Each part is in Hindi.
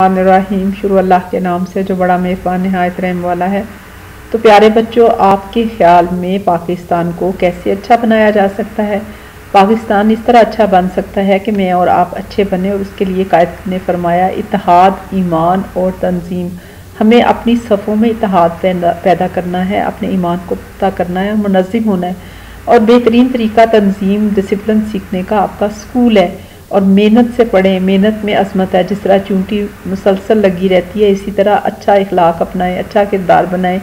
रहीम शुरू अल्लाह के नाम से, जो बड़ा मेहरबान, नहायत रहम वाला है। तो प्यारे बच्चों, आपके ख्याल में पाकिस्तान को कैसे अच्छा बनाया जा सकता है? पाकिस्तान इस तरह अच्छा बन सकता है कि मैं और आप अच्छे बने और उसके लिए कायद ने फरमाया इतिहाद ईमान और तंजीम। हमें अपनी सफ़ों में इतिहाद पैदा करना है, अपने ईमान को पता करना है और मुनज़म होना है। और बेहतरीन तरीका तंजीम डिसिप्लिन सीखने का आपका स्कूल है। और मेहनत से पढ़ें, मेहनत में असमत है, जिस तरह चूंटी मुसलसल लगी रहती है, इसी तरह अच्छा इखलाक अपनाएँ अच्छा किरदार बनाएँ,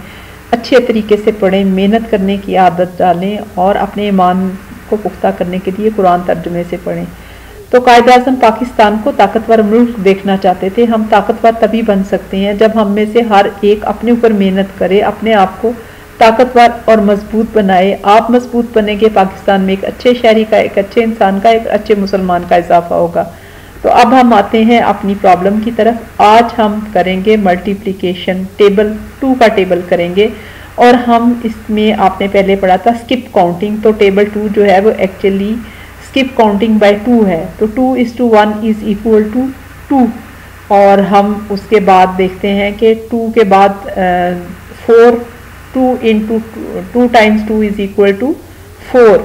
अच्छे तरीके से पढ़ें, मेहनत करने की आदत डालें और अपने ईमान को पुख्ता करने के लिए कुरान तर्जमे से पढ़ें। तो कायद अजम पाकिस्तान को ताकतवर मुल्क देखना चाहते थे, हम ताकतवर तभी बन सकते हैं जब हम में से हर एक अपने ऊपर मेहनत करे, अपने आप को ताकतवर और मज़बूत बनाए। आप मज़बूत बनेंगे पाकिस्तान में एक अच्छे शहरी का, एक अच्छे इंसान का, एक अच्छे मुसलमान का इजाफा होगा। तो अब हम आते हैं अपनी प्रॉब्लम की तरफ़। आज हम करेंगे मल्टीप्लिकेशन टेबल टू का टेबल करेंगे। और हम इसमें आपने पहले पढ़ा था स्किप काउंटिंग तो टेबल टू जो है वो actually skip counting by two है। तो two is two one is equal to two और हम उसके बाद देखते हैं कि टू के बाद four 2 into 2 times 2 is equal to 4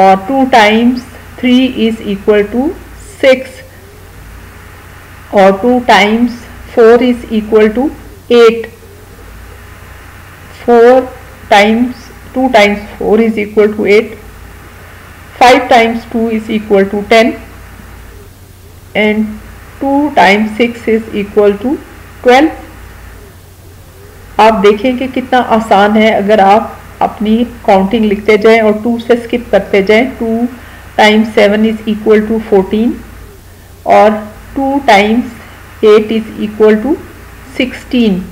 or 2 times 3 is equal to 6 or 2 times 4 is equal to 8 4 times 2 times 4 is equal to 8 5 times 2 is equal to 10 and 2 times 6 is equal to 12 आप देखें कि कितना आसान है अगर आप अपनी काउंटिंग लिखते जाएँ और टू से स्किप करते जाएँ two times seven is equal to fourteen और two times eight is equal to sixteen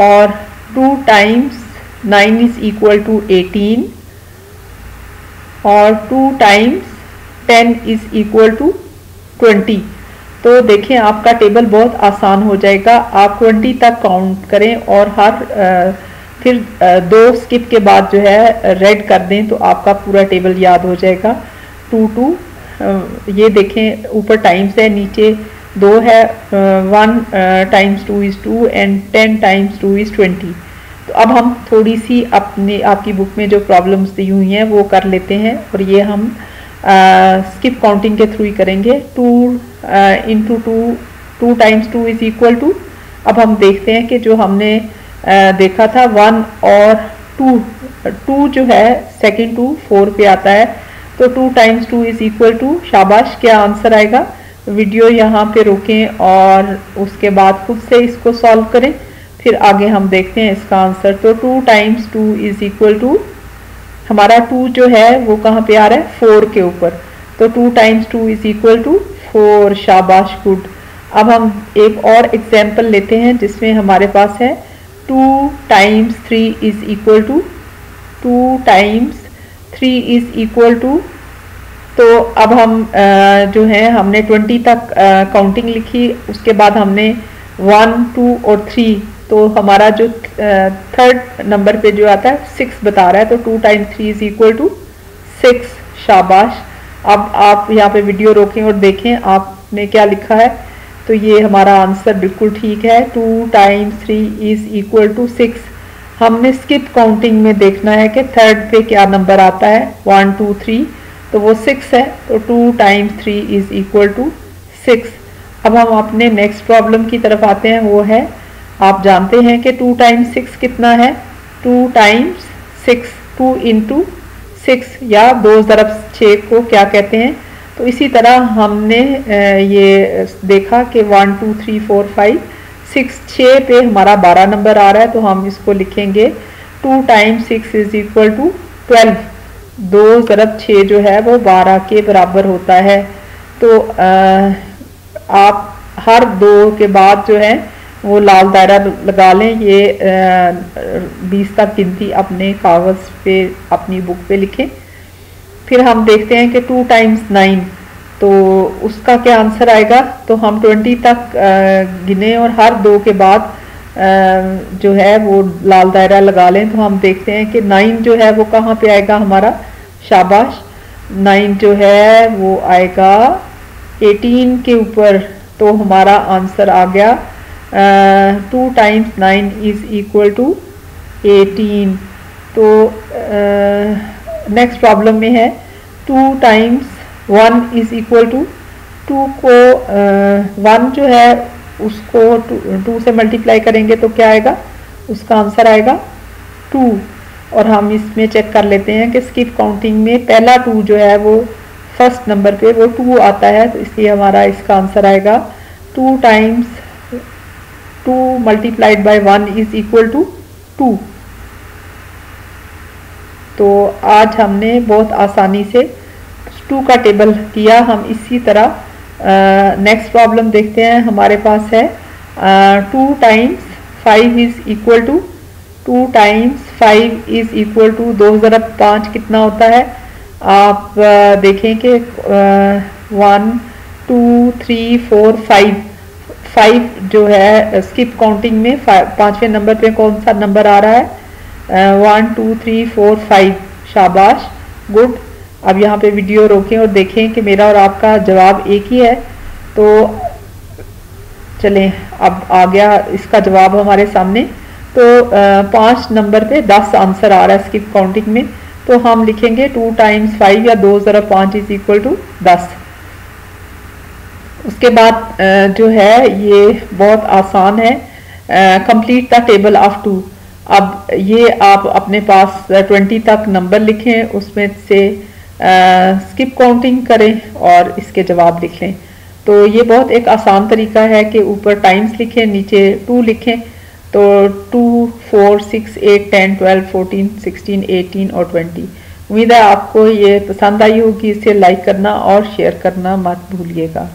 और two times nine is equal to eighteen और two times ten is equal to twenty तो देखें, आपका टेबल बहुत आसान हो जाएगा। आप ट्वेंटी तक काउंट करें और हर फिर दो स्किप के बाद जो है, रेड कर दें तो आपका पूरा टेबल याद हो जाएगा। टू टू ये देखें, ऊपर टाइम्स है, नीचे दो है one times two is two and ten times two is twenty तो अब हम थोड़ी सी अपने, आपकी बुक में जो प्रॉब्लम्स दी हुई हैं, वो कर लेते हैं और ये हम स्किप काउंटिंग के थ्रू ही करेंगे। Two into two two times two is equal to अब हम देखते हैं कि जो हमने uh, देखा था वन और टू टू जो है सेकेंड टू फोर पे आता है। तो two times two is equal to शाबाश क्या आंसर आएगा? वीडियो यहाँ पे रोकें और उसके बाद खुद से इसको सॉल्व करें। फिर आगे हम देखते हैं इसका आंसर तो two times two is equal to हमारा टू जो है, वो कहाँ पे आ रहा है? फोर के ऊपर। तो two times two is equal to four शाबाश गुड अब हम एक और एग्ज़ाम्पल लेते हैं, जिसमें हमारे पास है two times three is equal to two times three is equal to तो अब हम जो है, हमने ट्वेंटी तक काउंटिंग लिखी, उसके बाद हमने वन टू और थ्री तो हमारा जो थर्ड नंबर पे जो आता है सिक्स बता रहा है तो two time three is equal to six शाबाश। अब आप यहाँ पे वीडियो रोकें और देखें, आपने क्या लिखा है? तो ये हमारा आंसर बिल्कुल ठीक है। Two time three is equal to six हमने स्किप काउंटिंग में देखना है कि थर्ड पे क्या नंबर आता है। वन टू थ्री तो वो सिक्स है। तो two times three is equal to six अब हम अपने नेक्स्ट प्रॉब्लम की तरफ़ आते हैं, वो है आप जानते हैं कि टू टाइम्स सिक्स कितना है? Two times six two into six या दो ज़रब छः को क्या कहते हैं? तो इसी तरह हमने ये देखा कि one two three four five six छः पे हमारा बारह नंबर आ रहा है तो हम इसको लिखेंगे two times six is equal to twelve दो ज़रब छः जो है वो बारह के बराबर होता है। तो आ, आप हर दो के बाद जो है वो लाल दायरा लगा लें। ये बीस तक गिनती अपने कागज़ पे, अपनी बुक पे लिखें। फिर हम देखते हैं कि टू टाइम्स नाइन तो उसका क्या आंसर आएगा? तो हम ट्वेंटी तक गिने और हर दो के बाद जो है वो लाल दायरा लगा लें। तो हम देखते हैं कि नाइन जो है वो कहाँ पे आएगा हमारा? शाबाश। नाइन जो है वो आएगा एटीन के ऊपर। तो हमारा आंसर आ गया। Two times nine is equal to eighteen तो नेक्स्ट प्रॉब्लम में है। Two times one is equal to two को वन uh, जो है उसको टू से मल्टीप्लाई करेंगे तो क्या आएगा? उसका आंसर आएगा टू और हम इसमें चेक कर लेते हैं कि स्किप काउंटिंग में पहला टू जो है वो फ़र्स्ट नंबर पे वो टू आता है तो इसलिए हमारा इसका आंसर आएगा two times two multiplied by one is equal to two तो आज हमने बहुत आसानी से टू का टेबल किया। हम इसी तरह नेक्स्ट प्रॉब्लम देखते हैं। हमारे पास है two times five is equal to two times five is equal to दो हज़ार पाँच कितना होता है? आप देखें कि one two three four five five जो है स्किप काउंटिंग में पाँचवें नंबर पे कौन सा नंबर आ रहा है? One two three four five शाबाश. गुड अब यहाँ पे वीडियो रोकें और देखें कि मेरा और आपका जवाब एक ही है। तो चलें, अब आ गया इसका जवाब हमारे सामने। तो पाँच नंबर पे दस आंसर आ रहा है स्किप काउंटिंग में। तो हम लिखेंगे टू टाइम्स फाइव या दो ज़रा पाँच इज़ इक्वल टू दस। उसके बाद जो है, ये बहुत आसान है। Complete the table of two अब ये आप अपने पास ट्वेंटी तक नंबर लिखें, उसमें से स्किप काउंटिंग करें और इसके जवाब लिख लें। तो ये बहुत एक आसान तरीका है कि ऊपर टाइम्स लिखें, नीचे टू लिखें। तो two four six eight ten twelve fourteen sixteen eighteen और ट्वेंटी उम्मीद है आपको ये पसंद आई होगी। इसे लाइक करना और शेयर करना मत भूलिएगा।